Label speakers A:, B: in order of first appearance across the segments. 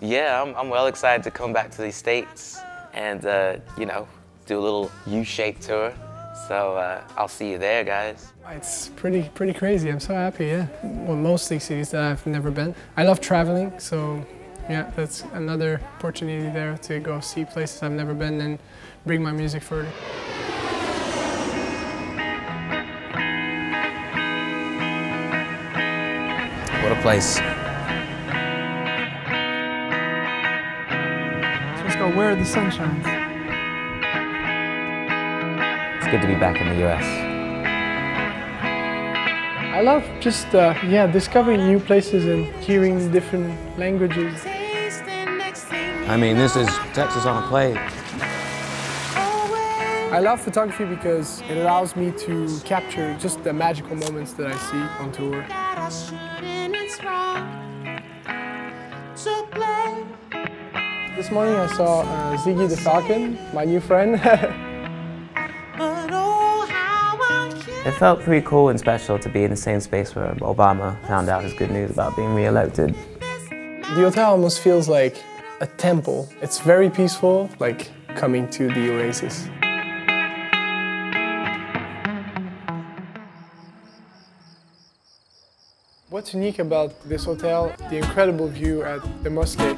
A: Yeah, I'm, I'm well excited to come back to the States and, uh, you know, do a little U-shaped tour. So uh, I'll see you there, guys.
B: It's pretty pretty crazy. I'm so happy, yeah. Well, mostly cities that I've never been. I love traveling, so yeah, that's another opportunity there to go see places I've never been and bring my music further.
A: What a place.
B: So let's go where the sun shines.
A: It's good to be back in the US.
B: I love just uh, yeah discovering new places and hearing different languages.
A: I mean, this is Texas on a plate.
B: I love photography because it allows me to capture just the magical moments that I see on tour. This morning I saw uh, Ziggy the Falcon, my new friend.
C: It felt pretty cool and special to be in the same space where Obama found out his good news about being re-elected.
B: the hotel almost feels like a temple. It's very peaceful, like coming to the oasis. What's unique about this hotel? The incredible view at the mosque.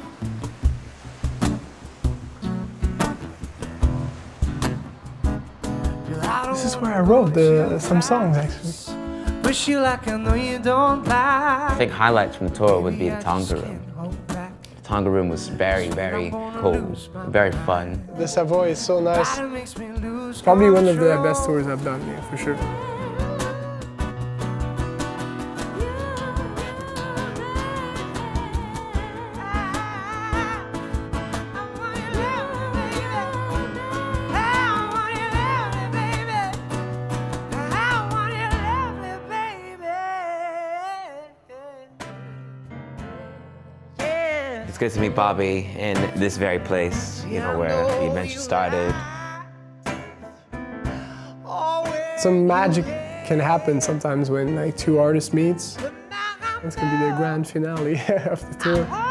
B: This is where I wrote the, some songs actually.
D: Wish you like I know you don't
A: I think highlights from the tour would be the Tonga room. The Tonga room was very, very cool, very fun.
B: The Savoy is so nice.
D: Makes me lose
B: Probably one of the best tours I've done, yeah, for sure.
A: It's good to meet Bobby in this very place, you know, where the adventure started.
B: Some magic can happen sometimes when like two artists meets. It's gonna be the grand finale of the tour.